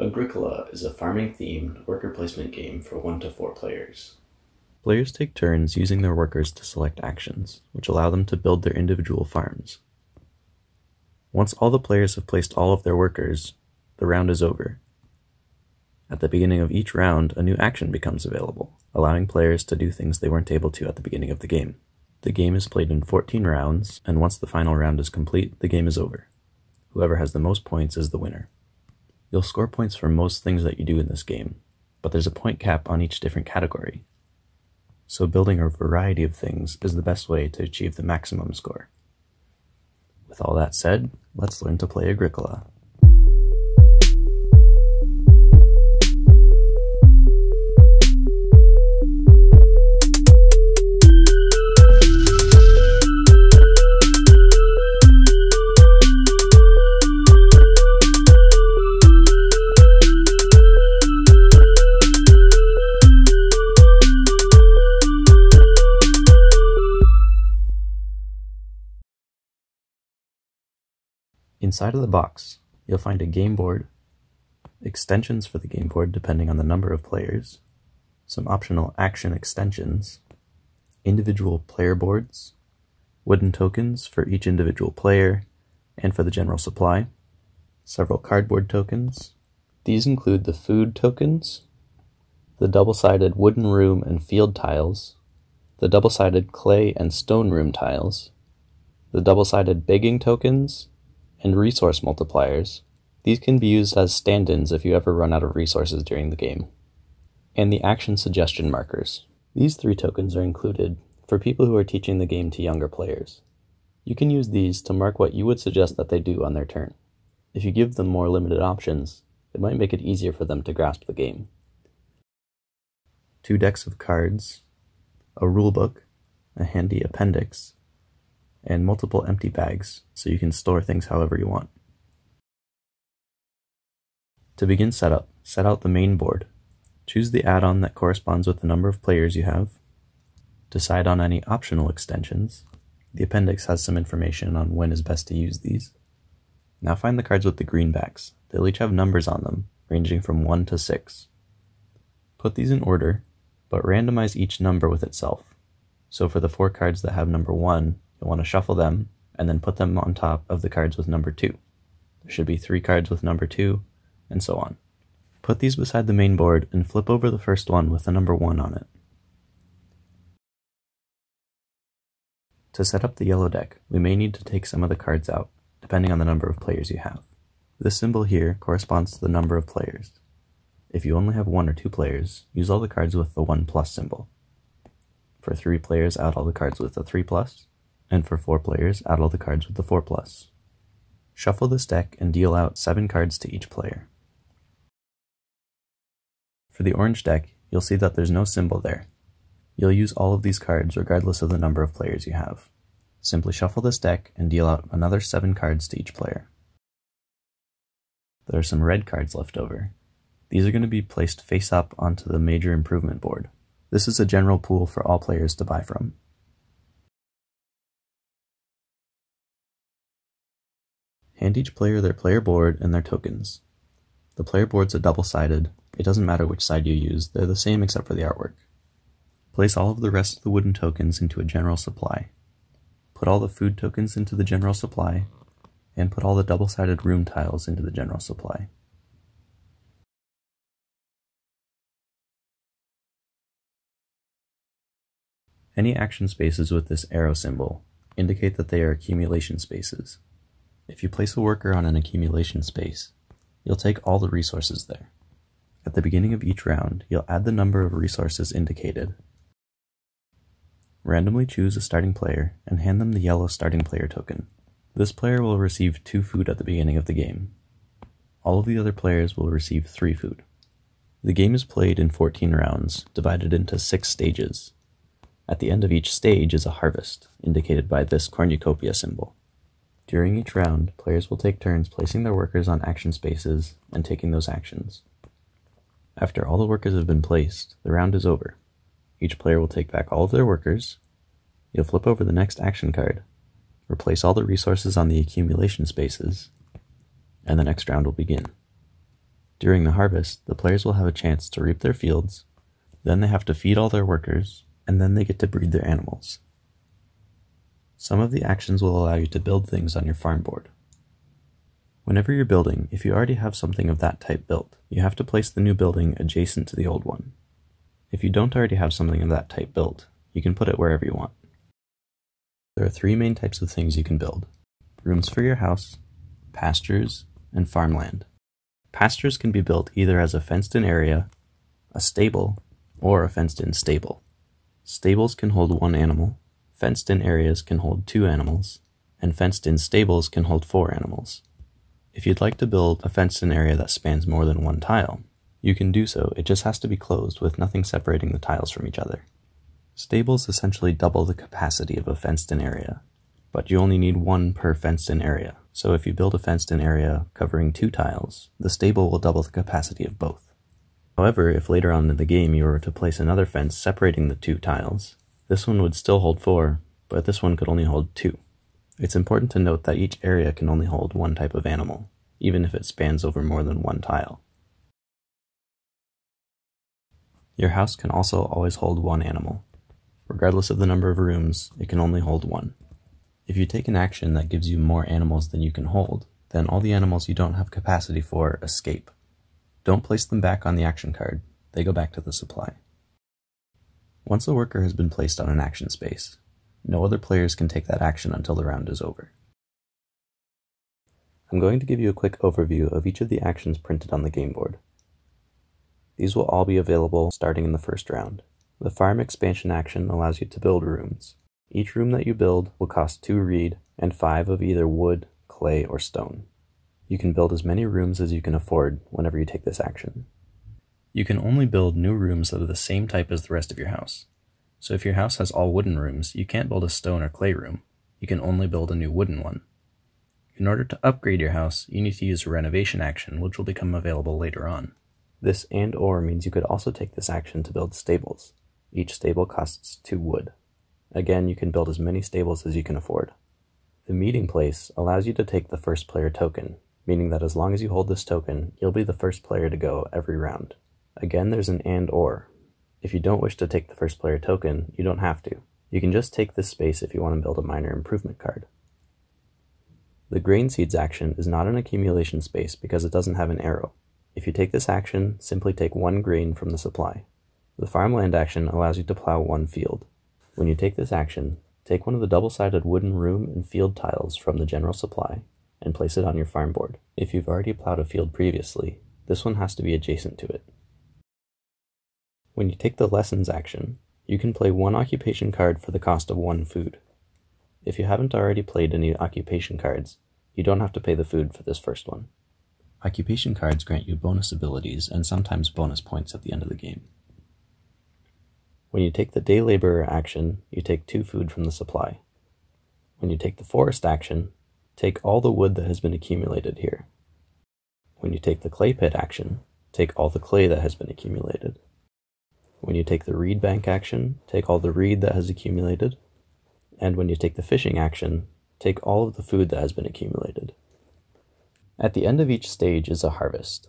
Agricola is a farming themed worker placement game for 1 to 4 players. Players take turns using their workers to select actions, which allow them to build their individual farms. Once all the players have placed all of their workers, the round is over. At the beginning of each round, a new action becomes available, allowing players to do things they weren't able to at the beginning of the game. The game is played in 14 rounds, and once the final round is complete, the game is over. Whoever has the most points is the winner. You'll score points for most things that you do in this game, but there's a point cap on each different category. So building a variety of things is the best way to achieve the maximum score. With all that said, let's learn to play Agricola. Inside of the box, you'll find a game board, extensions for the game board depending on the number of players, some optional action extensions, individual player boards, wooden tokens for each individual player and for the general supply, several cardboard tokens. These include the food tokens, the double-sided wooden room and field tiles, the double-sided clay and stone room tiles, the double-sided begging tokens, and resource multipliers. These can be used as stand-ins if you ever run out of resources during the game. And the action suggestion markers. These three tokens are included for people who are teaching the game to younger players. You can use these to mark what you would suggest that they do on their turn. If you give them more limited options, it might make it easier for them to grasp the game. Two decks of cards, a rulebook, a handy appendix, and multiple empty bags so you can store things however you want. To begin setup, set out the main board. Choose the add-on that corresponds with the number of players you have. Decide on any optional extensions. The appendix has some information on when is best to use these. Now find the cards with the green backs. They'll each have numbers on them, ranging from 1 to 6. Put these in order, but randomize each number with itself. So for the four cards that have number 1, You'll want to shuffle them and then put them on top of the cards with number 2. There should be three cards with number 2, and so on. Put these beside the main board and flip over the first one with the number 1 on it. To set up the yellow deck, we may need to take some of the cards out, depending on the number of players you have. This symbol here corresponds to the number of players. If you only have one or two players, use all the cards with the 1 plus symbol. For three players, add all the cards with the 3 plus, and for 4 players, add all the cards with the 4 plus. Shuffle this deck and deal out 7 cards to each player. For the orange deck, you'll see that there's no symbol there. You'll use all of these cards regardless of the number of players you have. Simply shuffle this deck and deal out another 7 cards to each player. There are some red cards left over. These are going to be placed face up onto the major improvement board. This is a general pool for all players to buy from. Hand each player their player board and their tokens. The player boards are double-sided. It doesn't matter which side you use, they're the same except for the artwork. Place all of the rest of the wooden tokens into a general supply. Put all the food tokens into the general supply, and put all the double-sided room tiles into the general supply. Any action spaces with this arrow symbol indicate that they are accumulation spaces. If you place a worker on an accumulation space, you'll take all the resources there. At the beginning of each round, you'll add the number of resources indicated. Randomly choose a starting player and hand them the yellow starting player token. This player will receive 2 food at the beginning of the game. All of the other players will receive 3 food. The game is played in 14 rounds, divided into 6 stages. At the end of each stage is a harvest, indicated by this cornucopia symbol. During each round, players will take turns placing their workers on action spaces and taking those actions. After all the workers have been placed, the round is over. Each player will take back all of their workers. You'll flip over the next action card, replace all the resources on the accumulation spaces, and the next round will begin. During the harvest, the players will have a chance to reap their fields, then they have to feed all their workers, and then they get to breed their animals. Some of the actions will allow you to build things on your farm board. Whenever you're building, if you already have something of that type built, you have to place the new building adjacent to the old one. If you don't already have something of that type built, you can put it wherever you want. There are three main types of things you can build. Rooms for your house, pastures, and farmland. Pastures can be built either as a fenced-in area, a stable, or a fenced-in stable. Stables can hold one animal, fenced-in areas can hold two animals, and fenced-in stables can hold four animals. If you'd like to build a fenced-in area that spans more than one tile, you can do so, it just has to be closed with nothing separating the tiles from each other. Stables essentially double the capacity of a fenced-in area, but you only need one per fenced-in area. So if you build a fenced-in area covering two tiles, the stable will double the capacity of both. However, if later on in the game you were to place another fence separating the two tiles, this one would still hold four, but this one could only hold two. It's important to note that each area can only hold one type of animal, even if it spans over more than one tile. Your house can also always hold one animal. Regardless of the number of rooms, it can only hold one. If you take an action that gives you more animals than you can hold, then all the animals you don't have capacity for escape. Don't place them back on the action card, they go back to the supply. Once a worker has been placed on an action space, no other players can take that action until the round is over. I'm going to give you a quick overview of each of the actions printed on the game board. These will all be available starting in the first round. The farm expansion action allows you to build rooms. Each room that you build will cost 2 reed and 5 of either wood, clay, or stone. You can build as many rooms as you can afford whenever you take this action. You can only build new rooms that are the same type as the rest of your house. So if your house has all wooden rooms, you can't build a stone or clay room. You can only build a new wooden one. In order to upgrade your house, you need to use a renovation action, which will become available later on. This and or means you could also take this action to build stables. Each stable costs 2 wood. Again, you can build as many stables as you can afford. The meeting place allows you to take the first player token, meaning that as long as you hold this token, you'll be the first player to go every round. Again, there's an and or, if you don't wish to take the first player token, you don't have to. You can just take this space if you want to build a minor improvement card. The grain seeds action is not an accumulation space because it doesn't have an arrow. If you take this action, simply take one grain from the supply. The farmland action allows you to plow one field. When you take this action, take one of the double-sided wooden room and field tiles from the general supply and place it on your farm board. If you've already plowed a field previously, this one has to be adjacent to it. When you take the Lessons action, you can play one occupation card for the cost of one food. If you haven't already played any occupation cards, you don't have to pay the food for this first one. Occupation cards grant you bonus abilities and sometimes bonus points at the end of the game. When you take the Day Laborer action, you take two food from the supply. When you take the Forest action, take all the wood that has been accumulated here. When you take the Clay Pit action, take all the clay that has been accumulated. When you take the reed bank action, take all the reed that has accumulated. And when you take the fishing action, take all of the food that has been accumulated. At the end of each stage is a harvest.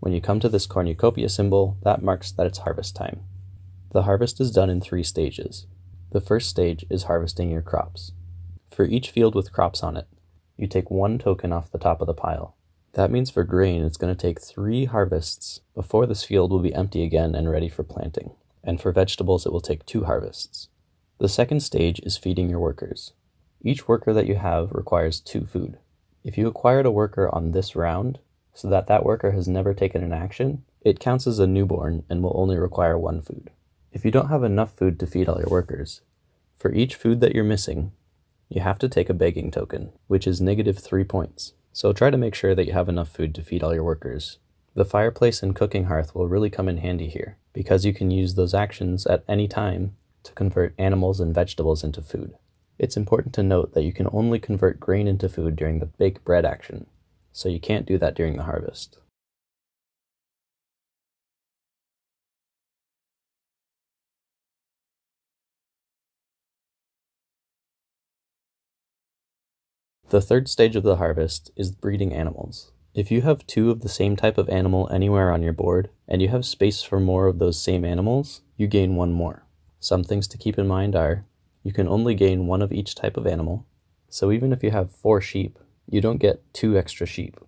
When you come to this cornucopia symbol, that marks that it's harvest time. The harvest is done in three stages. The first stage is harvesting your crops. For each field with crops on it, you take one token off the top of the pile. That means for grain, it's going to take three harvests before this field will be empty again and ready for planting. And for vegetables, it will take two harvests. The second stage is feeding your workers. Each worker that you have requires two food. If you acquired a worker on this round, so that that worker has never taken an action, it counts as a newborn and will only require one food. If you don't have enough food to feed all your workers, for each food that you're missing, you have to take a begging token, which is negative three points so try to make sure that you have enough food to feed all your workers. The fireplace and cooking hearth will really come in handy here, because you can use those actions at any time to convert animals and vegetables into food. It's important to note that you can only convert grain into food during the bake bread action, so you can't do that during the harvest. The third stage of the harvest is breeding animals. If you have two of the same type of animal anywhere on your board, and you have space for more of those same animals, you gain one more. Some things to keep in mind are you can only gain one of each type of animal, so even if you have four sheep, you don't get two extra sheep,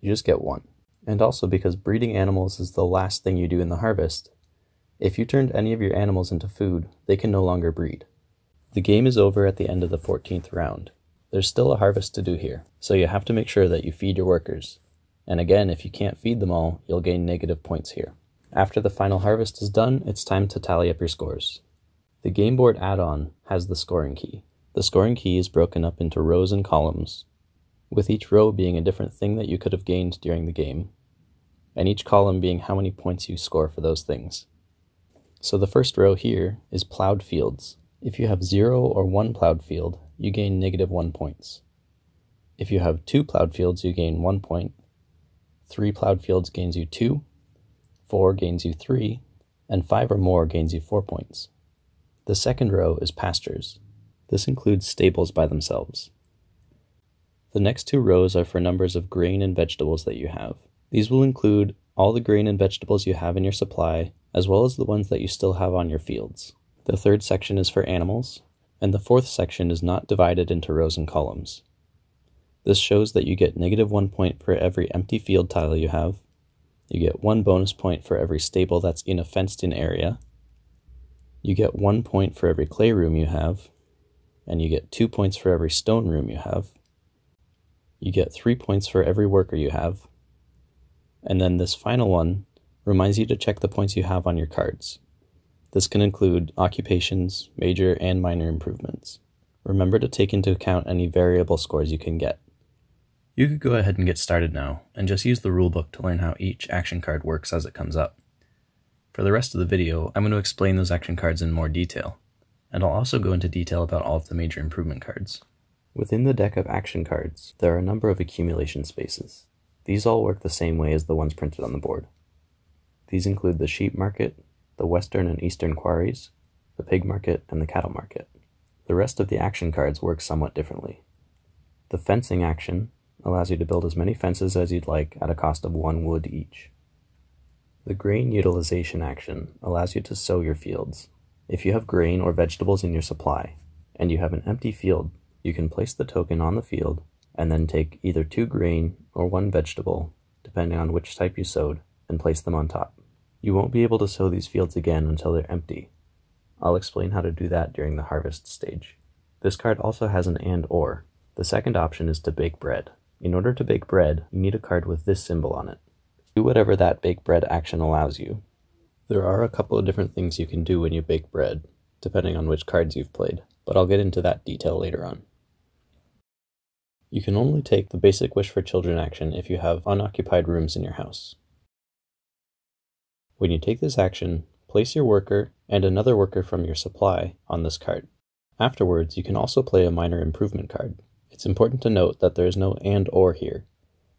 you just get one. And also because breeding animals is the last thing you do in the harvest, if you turned any of your animals into food, they can no longer breed. The game is over at the end of the 14th round. There's still a harvest to do here, so you have to make sure that you feed your workers. And again, if you can't feed them all, you'll gain negative points here. After the final harvest is done, it's time to tally up your scores. The game board add-on has the scoring key. The scoring key is broken up into rows and columns, with each row being a different thing that you could have gained during the game, and each column being how many points you score for those things. So the first row here is plowed fields. If you have 0 or 1 plowed field, you gain negative 1 points. If you have 2 plowed fields, you gain 1 point. 3 plowed fields gains you 2, 4 gains you 3, and 5 or more gains you 4 points. The second row is pastures. This includes stables by themselves. The next two rows are for numbers of grain and vegetables that you have. These will include all the grain and vegetables you have in your supply, as well as the ones that you still have on your fields. The third section is for animals, and the fourth section is not divided into rows and columns. This shows that you get negative one point for every empty field tile you have. You get one bonus point for every stable that's in a fenced in area. You get one point for every clay room you have, and you get two points for every stone room you have. You get three points for every worker you have, and then this final one reminds you to check the points you have on your cards. This can include occupations, major and minor improvements. Remember to take into account any variable scores you can get. You could go ahead and get started now, and just use the rulebook to learn how each action card works as it comes up. For the rest of the video, I'm going to explain those action cards in more detail, and I'll also go into detail about all of the major improvement cards. Within the deck of action cards, there are a number of accumulation spaces. These all work the same way as the ones printed on the board. These include the sheep market, the western and eastern quarries, the pig market, and the cattle market. The rest of the action cards work somewhat differently. The fencing action allows you to build as many fences as you'd like at a cost of one wood each. The grain utilization action allows you to sow your fields. If you have grain or vegetables in your supply, and you have an empty field, you can place the token on the field and then take either two grain or one vegetable, depending on which type you sowed, and place them on top. You won't be able to sow these fields again until they're empty. I'll explain how to do that during the harvest stage. This card also has an and or. The second option is to bake bread. In order to bake bread, you need a card with this symbol on it. Do whatever that bake bread action allows you. There are a couple of different things you can do when you bake bread, depending on which cards you've played, but I'll get into that detail later on. You can only take the basic Wish for Children action if you have unoccupied rooms in your house. When you take this action, place your worker and another worker from your supply on this card. Afterwards, you can also play a minor improvement card. It's important to note that there is no and or here,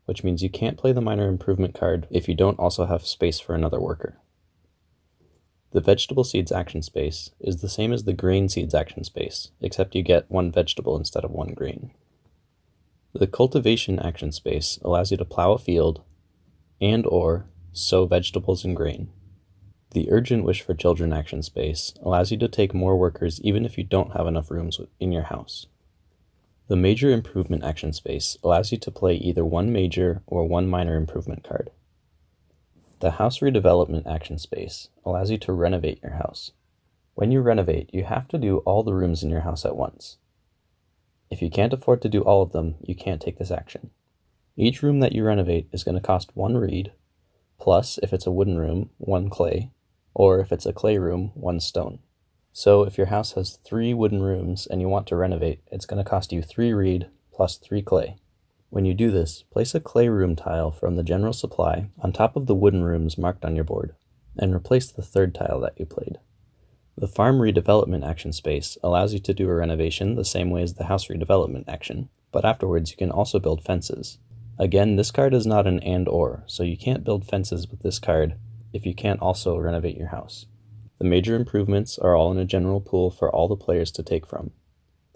which means you can't play the minor improvement card if you don't also have space for another worker. The vegetable seeds action space is the same as the grain seeds action space, except you get one vegetable instead of one grain. The cultivation action space allows you to plow a field and or sow vegetables and grain. The urgent wish for children action space allows you to take more workers even if you don't have enough rooms in your house. The major improvement action space allows you to play either one major or one minor improvement card. The house redevelopment action space allows you to renovate your house. When you renovate, you have to do all the rooms in your house at once. If you can't afford to do all of them, you can't take this action. Each room that you renovate is going to cost one reed, plus, if it's a wooden room, one clay, or if it's a clay room, one stone. So if your house has three wooden rooms and you want to renovate, it's going to cost you three reed plus three clay. When you do this, place a clay room tile from the general supply on top of the wooden rooms marked on your board, and replace the third tile that you played. The farm redevelopment action space allows you to do a renovation the same way as the house redevelopment action, but afterwards you can also build fences. Again, this card is not an and or, so you can't build fences with this card if you can't also renovate your house. The major improvements are all in a general pool for all the players to take from.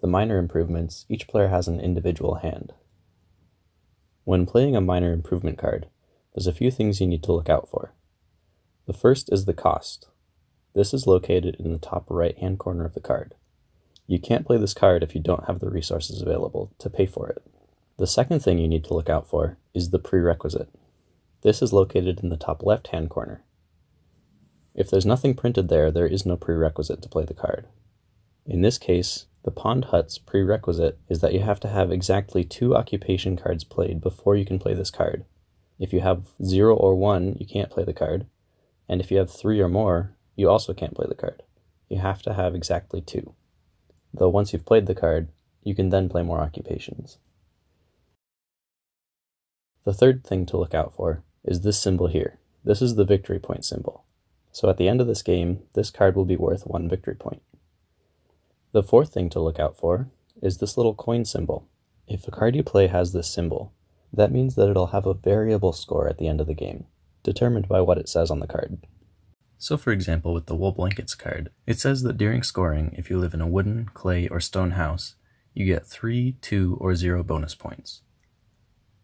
The minor improvements, each player has an individual hand. When playing a minor improvement card, there's a few things you need to look out for. The first is the cost. This is located in the top right hand corner of the card. You can't play this card if you don't have the resources available to pay for it. The second thing you need to look out for is the prerequisite. This is located in the top left hand corner. If there's nothing printed there, there is no prerequisite to play the card. In this case, the Pond Hut's prerequisite is that you have to have exactly two occupation cards played before you can play this card. If you have 0 or 1, you can't play the card, and if you have 3 or more, you also can't play the card. You have to have exactly 2. Though once you've played the card, you can then play more occupations. The third thing to look out for is this symbol here. This is the victory point symbol. So at the end of this game, this card will be worth one victory point. The fourth thing to look out for is this little coin symbol. If a card you play has this symbol, that means that it'll have a variable score at the end of the game, determined by what it says on the card. So for example, with the wool blankets card, it says that during scoring, if you live in a wooden, clay, or stone house, you get 3, 2, or 0 bonus points.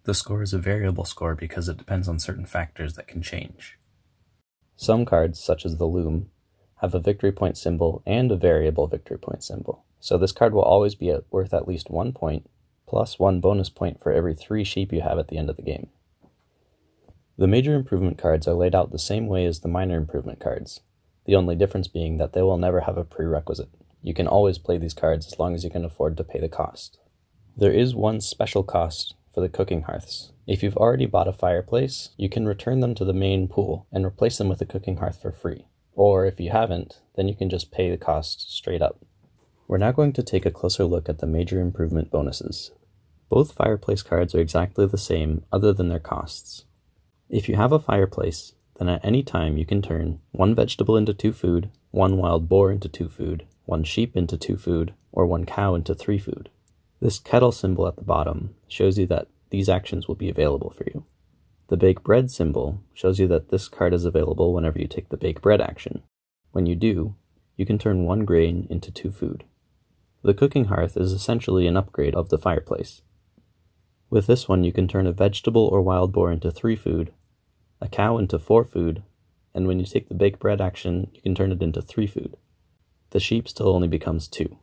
The score is a variable score because it depends on certain factors that can change. Some cards, such as the Loom, have a victory point symbol and a variable victory point symbol. So this card will always be worth at least one point, plus one bonus point for every three sheep you have at the end of the game. The major improvement cards are laid out the same way as the minor improvement cards, the only difference being that they will never have a prerequisite. You can always play these cards as long as you can afford to pay the cost. There is one special cost for the cooking hearths. If you've already bought a fireplace, you can return them to the main pool and replace them with a cooking hearth for free. Or if you haven't, then you can just pay the cost straight up. We're now going to take a closer look at the major improvement bonuses. Both fireplace cards are exactly the same other than their costs. If you have a fireplace, then at any time you can turn one vegetable into two food, one wild boar into two food, one sheep into two food, or one cow into three food. This kettle symbol at the bottom shows you that these actions will be available for you. The bake bread symbol shows you that this card is available whenever you take the bake bread action. When you do, you can turn one grain into two food. The cooking hearth is essentially an upgrade of the fireplace. With this one, you can turn a vegetable or wild boar into three food, a cow into four food, and when you take the bake bread action, you can turn it into three food. The sheep still only becomes two.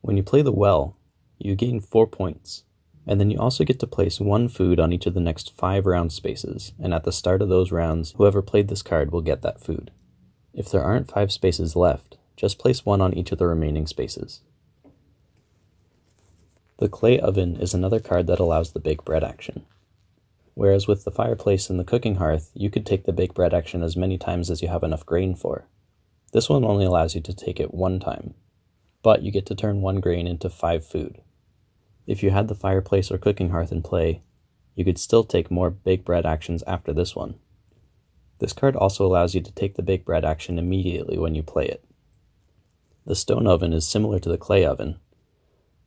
When you play the well, you gain 4 points. And then you also get to place one food on each of the next 5 round spaces, and at the start of those rounds, whoever played this card will get that food. If there aren't 5 spaces left, just place one on each of the remaining spaces. The clay oven is another card that allows the bake bread action. Whereas with the fireplace and the cooking hearth, you could take the bake bread action as many times as you have enough grain for. This one only allows you to take it one time, but you get to turn one grain into five food. If you had the fireplace or cooking hearth in play, you could still take more bake bread actions after this one. This card also allows you to take the bake bread action immediately when you play it. The stone oven is similar to the clay oven,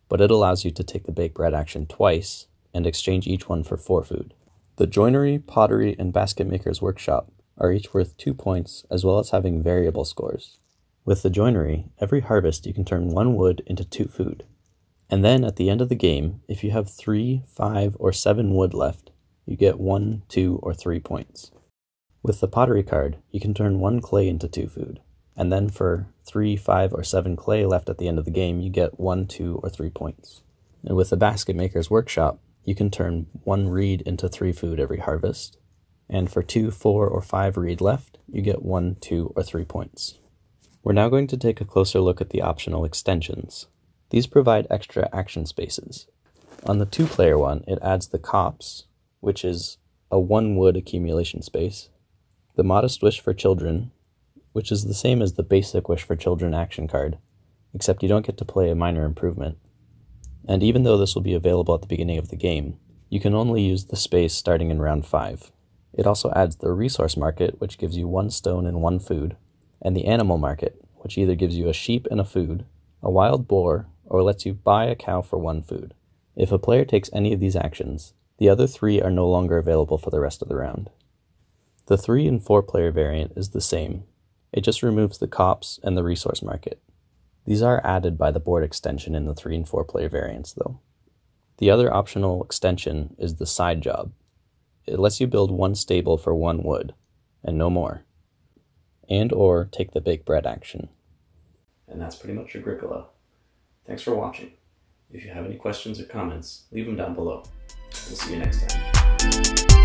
but it allows you to take the bake bread action twice and exchange each one for four food. The joinery, pottery, and basket maker's workshop are each worth two points as well as having variable scores. With the joinery, every harvest you can turn one wood into two food. And then at the end of the game, if you have three, five, or seven wood left, you get one, two, or three points. With the pottery card, you can turn one clay into two food. And then for three, five, or seven clay left at the end of the game, you get one, two, or three points. And with the basket maker's workshop, you can turn one reed into three food every harvest. And for two, four, or five reed left, you get one, two, or three points. We're now going to take a closer look at the optional extensions. These provide extra action spaces. On the two player one, it adds the Copse, which is a one wood accumulation space, the Modest Wish for Children, which is the same as the basic Wish for Children action card, except you don't get to play a minor improvement. And even though this will be available at the beginning of the game, you can only use the space starting in round 5. It also adds the Resource Market, which gives you one stone and one food, and the Animal Market, which either gives you a sheep and a food, a wild boar, or lets you buy a cow for one food. If a player takes any of these actions, the other three are no longer available for the rest of the round. The 3 and 4 player variant is the same, it just removes the copse and the resource market. These are added by the board extension in the 3 and 4 player variants though. The other optional extension is the side job. It lets you build one stable for one wood, and no more, and or take the bake bread action. And that's pretty much Agricola. Thanks for watching. If you have any questions or comments, leave them down below. We'll see you next time.